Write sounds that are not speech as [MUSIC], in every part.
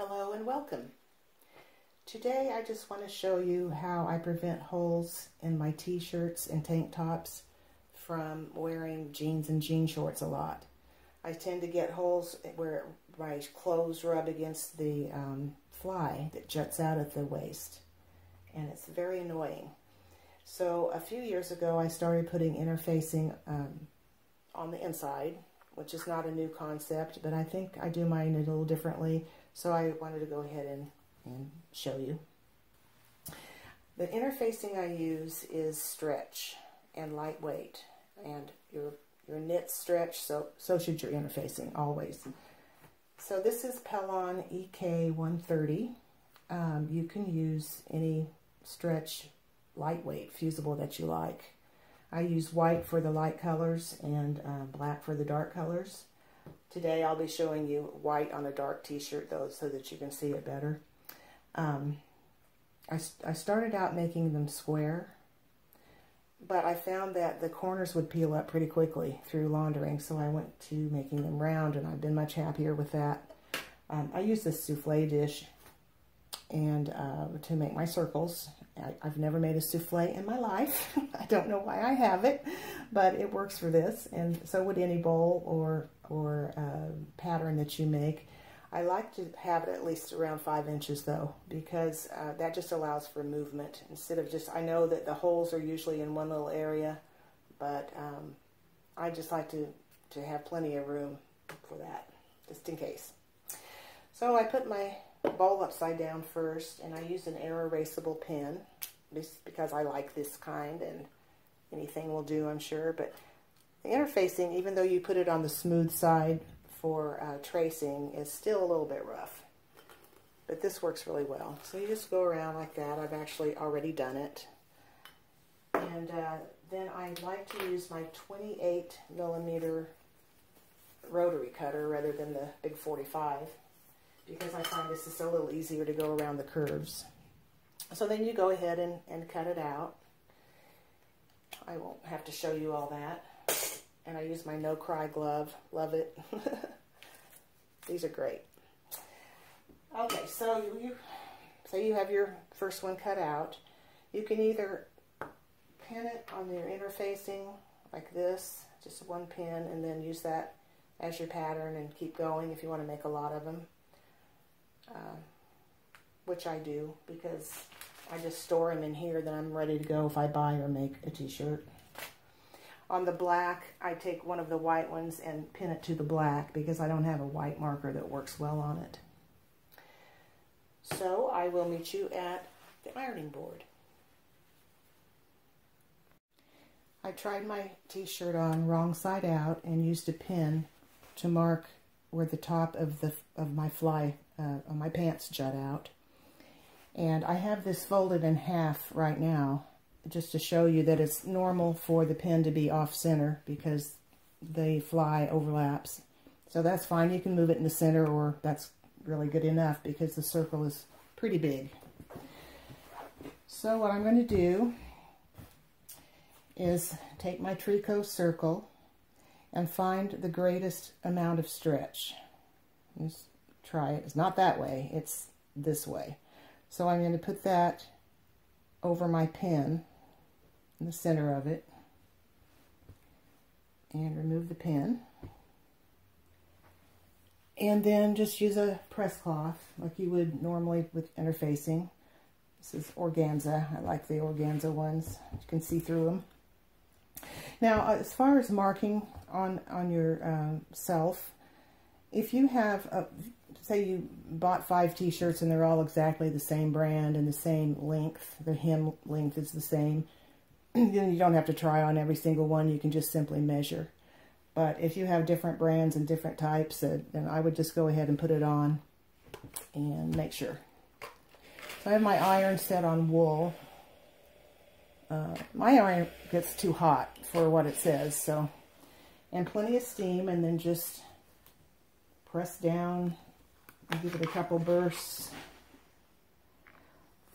Hello and welcome. Today I just want to show you how I prevent holes in my t-shirts and tank tops from wearing jeans and jean shorts a lot. I tend to get holes where my clothes rub against the um, fly that juts out at the waist and it's very annoying. So a few years ago I started putting interfacing um, on the inside which is not a new concept but I think I do mine a little differently so I wanted to go ahead and, and show you. The interfacing I use is stretch and lightweight. And your, your knit stretch, so, so should your interfacing, always. So this is Pellon EK130. Um, you can use any stretch lightweight fusible that you like. I use white for the light colors and uh, black for the dark colors. Today I'll be showing you white on a dark t-shirt though so that you can see it better. Um, I, I started out making them square, but I found that the corners would peel up pretty quickly through laundering, so I went to making them round, and I've been much happier with that. Um, I use this souffle dish and uh, to make my circles. I, have never made a souffle in my life. [LAUGHS] I don't know why I have it, but it works for this, and so would any bowl or, or uh, pattern that you make. I like to have it at least around five inches though, because uh, that just allows for movement instead of just, I know that the holes are usually in one little area, but um, I just like to, to have plenty of room for that, just in case. So I put my bowl upside down first, and I use an air erasable pen, just because I like this kind, and anything will do, I'm sure, but the interfacing, even though you put it on the smooth side for uh, tracing, is still a little bit rough. But this works really well. So you just go around like that. I've actually already done it. And uh, then I like to use my 28 millimeter rotary cutter rather than the big 45 because I find this is a little easier to go around the curves. So then you go ahead and, and cut it out. I won't have to show you all that. And I use my No Cry glove. Love it. [LAUGHS] These are great. Okay, so you say you have your first one cut out. You can either pin it on your interfacing like this, just one pin, and then use that as your pattern and keep going if you want to make a lot of them uh, which I do because I just store them in here then I'm ready to go if I buy or make a t-shirt. On the black, I take one of the white ones and pin it to the black because I don't have a white marker that works well on it. So I will meet you at the ironing board. I tried my t-shirt on wrong side out and used a pin to mark where the top of the of my fly uh, my pants jut out. And I have this folded in half right now just to show you that it's normal for the pin to be off center because the fly overlaps. So that's fine. You can move it in the center or that's really good enough because the circle is pretty big. So what I'm going to do is take my tricot circle and find the greatest amount of stretch. Just try it. It's not that way. It's this way. So I'm going to put that over my pen in the center of it and remove the pin. And then just use a press cloth like you would normally with interfacing. This is organza. I like the organza ones. You can see through them. Now, uh, as far as marking on, on your um, self, if you have, a, say you bought five t-shirts and they're all exactly the same brand and the same length, the hem length is the same, [CLEARS THROAT] then you don't have to try on every single one. You can just simply measure. But if you have different brands and different types, uh, then I would just go ahead and put it on and make sure. So I have my iron set on wool. Uh, my iron gets too hot for what it says, so, and plenty of steam, and then just press down give it a couple bursts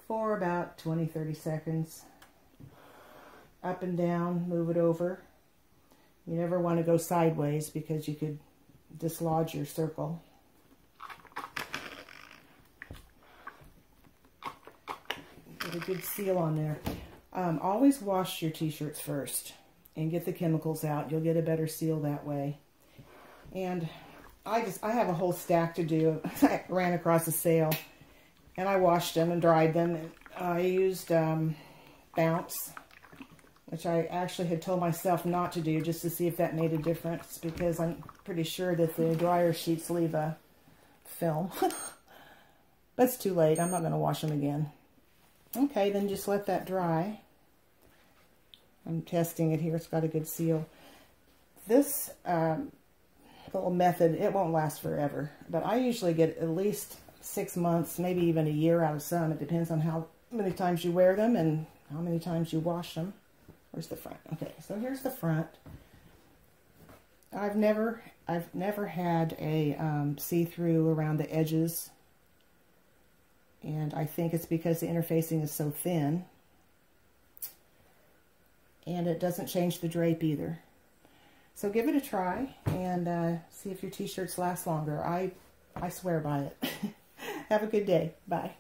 for about 20, 30 seconds. Up and down, move it over. You never want to go sideways because you could dislodge your circle. Get a good seal on there. Um, always wash your t-shirts first and get the chemicals out. You'll get a better seal that way. And I just, I have a whole stack to do. [LAUGHS] I ran across a sale and I washed them and dried them. And I used um, Bounce, which I actually had told myself not to do just to see if that made a difference because I'm pretty sure that the dryer sheets leave a film. [LAUGHS] but it's too late. I'm not going to wash them again. Okay, then just let that dry. I'm testing it here. It's got a good seal. This um, little method, it won't last forever. But I usually get at least six months, maybe even a year out of some. It depends on how many times you wear them and how many times you wash them. Where's the front? Okay, so here's the front. I've never, I've never had a um, see-through around the edges. And I think it's because the interfacing is so thin. And it doesn't change the drape either. So give it a try and uh, see if your t-shirts last longer. I, I swear by it. [LAUGHS] Have a good day. Bye.